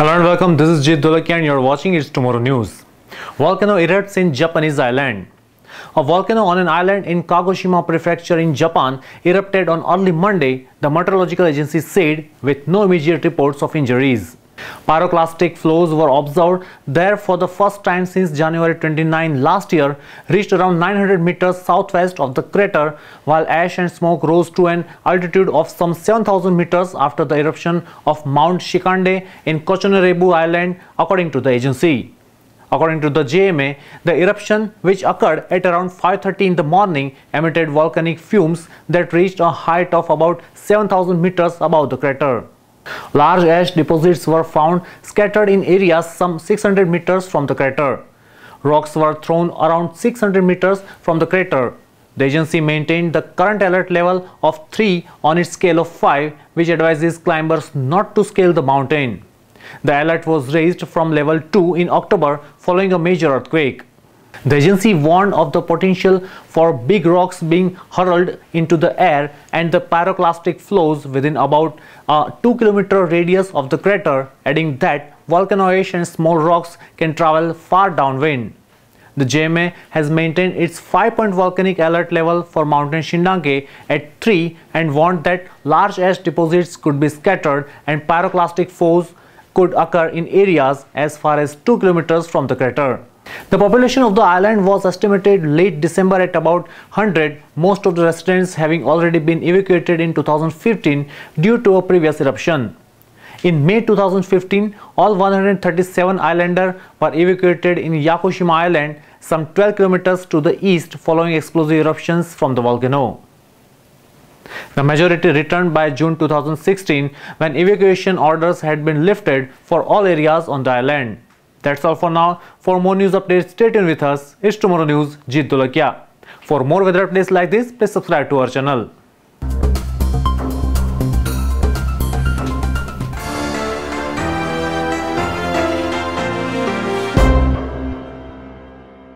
Hello and welcome. This is Jit Dolakia and you're watching It's Tomorrow News. Volcano erupts in Japanese island. A volcano on an island in Kagoshima Prefecture in Japan erupted on early Monday, the meteorological agency said, with no immediate reports of injuries. Pyroclastic flows were observed there for the first time since January 29 last year, reached around 900 meters southwest of the crater, while ash and smoke rose to an altitude of some 7000 meters after the eruption of Mount Shindake in Kuchinoerabu Island, according to the agency. According to the JMA, the eruption, which occurred at around 5.30 in the morning, emitted volcanic fumes that reached a height of about 7,000 meters above the crater. Large ash deposits were found scattered in areas some 600 meters from the crater. Rocks were thrown around 600 meters from the crater. The agency maintained the current alert level of 3 on its scale of 5, which advises climbers not to scale the mountain. The alert was raised from level 2 in October following a major earthquake. The agency warned of the potential for big rocks being hurled into the air and the pyroclastic flows within about a 2 km radius of the crater, adding that volcano ash and small rocks can travel far downwind. The JMA has maintained its 5-point volcanic alert level for Mountain Shindake at 3 and warned that large ash deposits could be scattered and pyroclastic flows could occur in areas as far as 2 km from the crater. The population of the island was estimated late December at about 100, most of the residents having already been evacuated in 2015 due to a previous eruption. In May 2015, all 137 islanders were evacuated in Yakushima Island, some 12 kilometers to the east following explosive eruptions from the volcano. The majority returned by June 2016 when evacuation orders had been lifted for all areas on the island. That's all for now. For more news updates, stay tuned with us. It's Tomorrow News, Jeet Dolakia. For more weather updates like this, please subscribe to our channel.